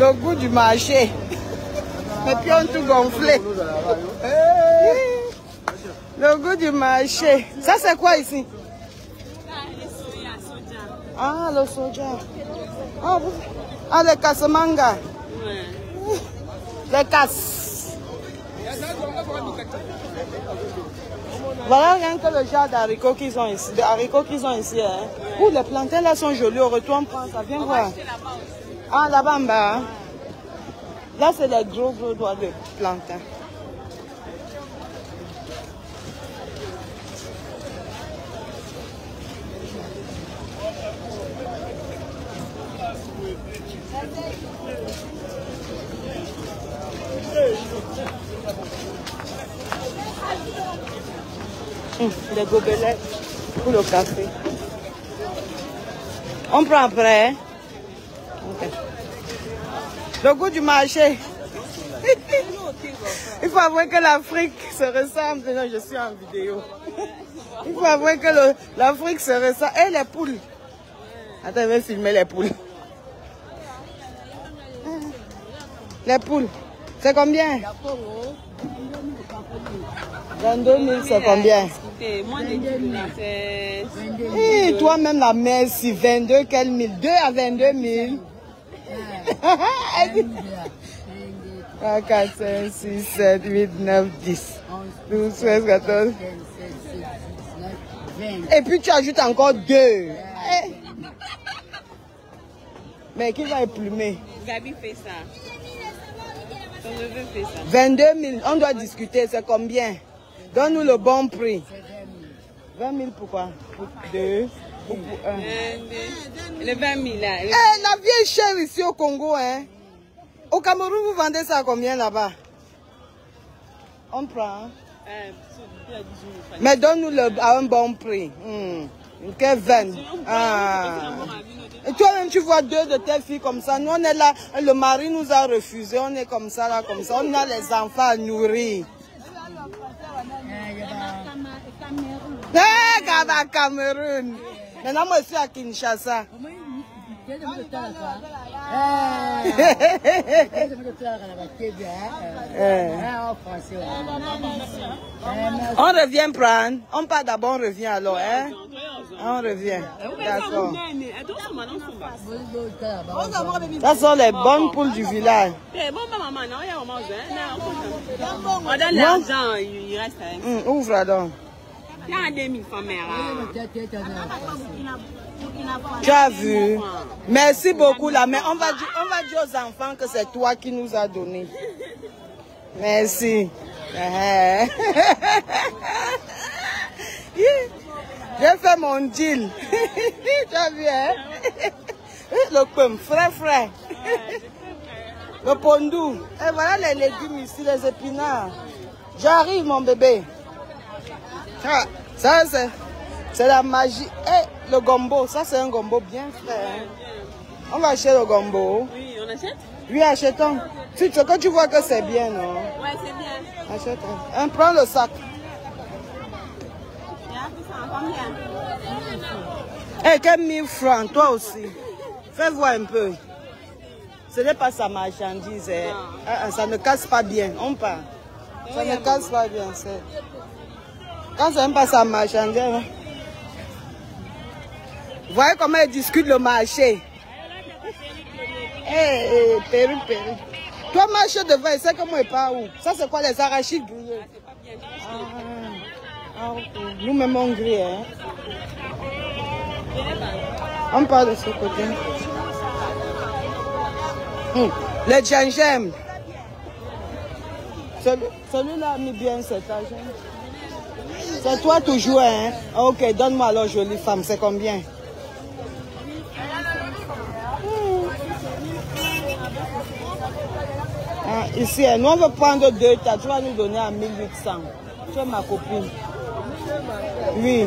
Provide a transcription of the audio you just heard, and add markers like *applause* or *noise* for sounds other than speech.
Le goût du marché. Les pieds ont tout gonflé. Le goût du marché. Ça, c'est quoi ici? Ah, le soja. Ah, vous- ah les cassemanga. Les casses. Voilà rien que le genre d'haricots qu'ils ont ici. Haricots qu'ils ont ici. Hein. Ouh, les plantains là sont jolis. Au retour, on prend ça. Viens voir. Ah, là-bas hein. Là, c'est les gros gros doigts de plantain. Hum, les gobelets pour le café. On prend après. hein? Le goût du marché. Il faut avouer que l'Afrique se ressemble. Non, je suis en vidéo. Il faut avouer que l'Afrique se ressemble. Et les poules. Attends, je vais filmer les poules. Les poules. C'est combien? 22 000, c'est combien? Toi-même, la mère, si 22, quel 1000 2 à 22 000. 3, 4, 5, 6, 7, 8, 9, 10, 12, 13, 14. Et puis tu ajoutes encore 2. Mais qui va éplumer Gabi fait ça. Ton neveu fait ça. 22 000, on doit discuter, c'est combien? Donne-nous le bon prix. 20 000 pourquoi? Pour 2 ou pour 1 Un, deux. Le 20 000 là. Eh, la vie est chère ici au Congo, hein. Au Cameroun, vous vendez ça à combien là-bas? On prend. hein. Sur deux à 18 000 Mais donne-nous à un bon prix. Hmm. Que 20. Ah. Toi-même, tu vois deux de tes filles comme ça. Nous, on est là. Le mari nous a refusé. On est comme ça, là, comme ça. On a les enfants à nourrir. Eh, Cameroun. Maintenant, moi, je suis à Kinshasa. On revient prendre. On part d'abord, on revient alors, hein? On revient. Ça sont les bonnes poules du village. Hein, on donne l'argent, il il reste. hein. Hum, ouvre donc. Tu as vu? Merci beaucoup là. Mais on va dire, on va dire aux enfants que c'est toi qui nous as donné. Merci. *laughs* J'ai fait mon deal. *laughs* tu as vu, hein? *laughs* Le pomme, frais, frais. Le pondou. Et voilà les légumes ici, les épinards. J'arrive, mon bébé. Ah, ça, c'est, la magie. Et le gombo, ça, c'est un gombo bien frais. hein. On va acheter le gombo. Oui, on achète? Oui, achetons. Tu, quand tu vois que c'est bien, non? Ouais, c'est bien. Achète. un. Un, prends le sac. Eh, quel 1000 francs, toi aussi. Fais voir un peu. Ce n'est pas sa marchandise. hein. Ah, ah, ça ne casse pas bien. On part. Ça ne casse pas bien. c'est- Quand c'est même pas sa marchandise. hein. Voyez comment ils discutent le marché? Eh, eh, Pérou, Pérou. Toi, marche devant, il sait que moi, part où Ça, c'est quoi les arachides grillés Ah, ah. Nous-mêmes, on grille. Hein? On part de ce côté. Hum, Le gingembre. Celui- Celui-là a mis bien cet argent. C'est toi toujours, hein? Ok, donne-moi alors, jolie femme, c'est combien? Ah, ici, hein, nous on veut prendre deux tas, tu vas nous donner à 1800. Tu es ma copine. Oui.